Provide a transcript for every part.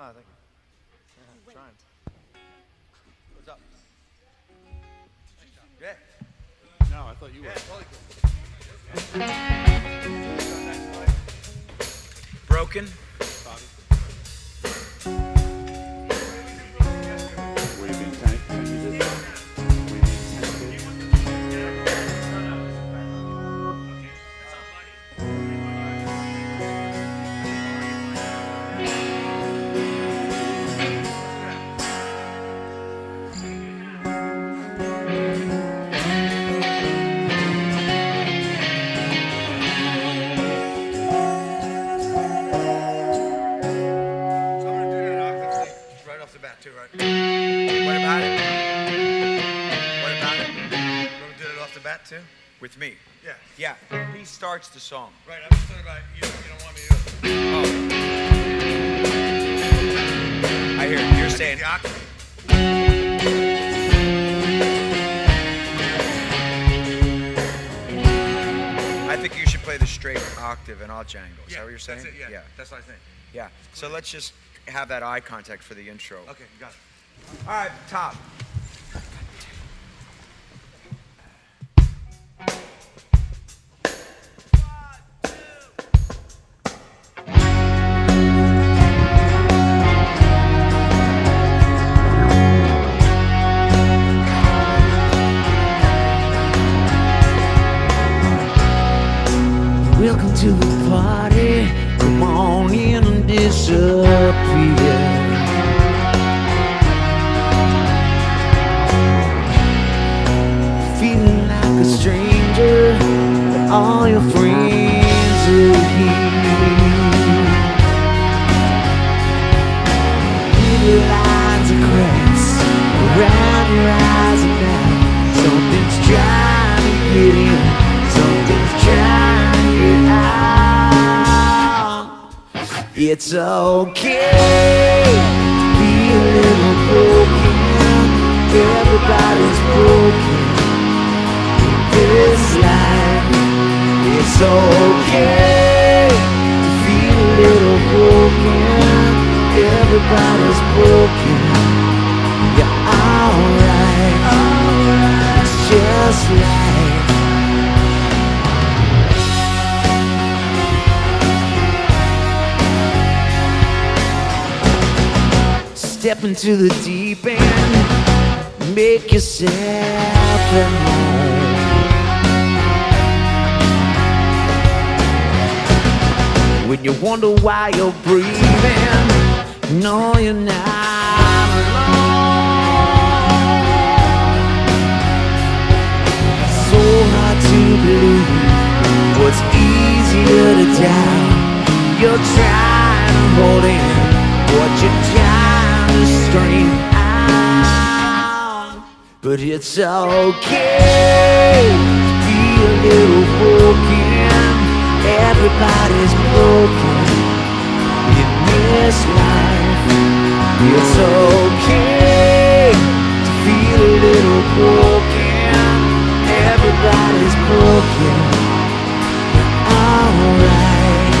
Oh, thank you. Yeah, trying. What's up? Yeah. No, I thought you were. Totally cool. Broken. Off too, right? What about it? What about it? You want to do it off the bat too? With me? Yeah. Yeah. He starts the song. Right. I'm just talking about you. You don't want me to. Oh. I hear you. you're saying. The octave. I think you should play the straight octave and I'll jangle. Is that what you're saying? It, yeah. That's what I think. Yeah. So let's just have that eye contact for the intro. Okay, got it. All right, top. All your friends are here. Little lines of cracks around your eyes at night. Something's trying to get in. Something's trying to get out. It's okay to be a little broken. Everybody's broken It's okay to feel a little broken. Everybody's broken. You're alright. It's just life. Step into the deep end. Make yourself at home. When you wonder why you're breathing, no, you're not alone. So hard to believe what's easier to doubt. You're trying to hold in what you're trying to scream out. But it's okay to be a little broken. Everybody's broken in this life. It's okay to feel a little broken. Everybody's broken. Alright.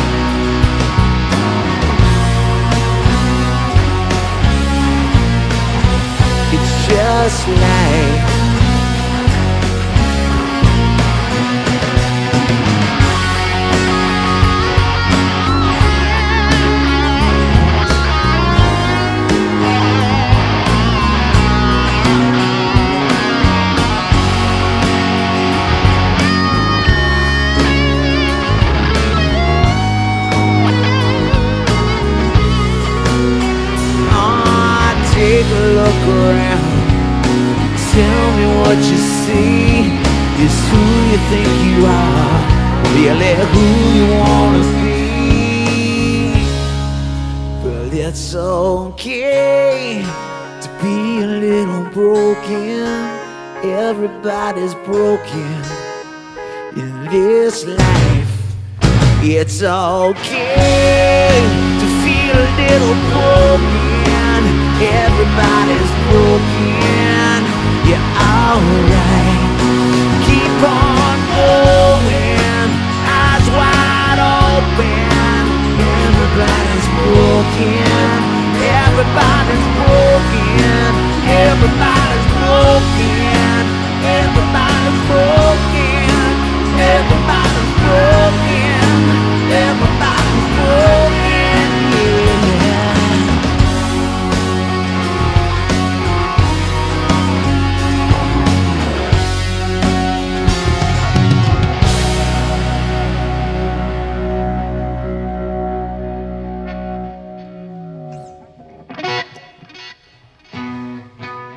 It's just like around. Tell me what you see. Is who you think you are. Really who you wanna be. But it's okay to be a little broken. Everybody's broken in this life. It's okay to feel a little broken. Everybody's broken.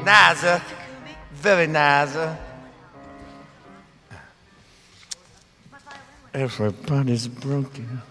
Nicer. Uh, very nicer. Everybody's broken.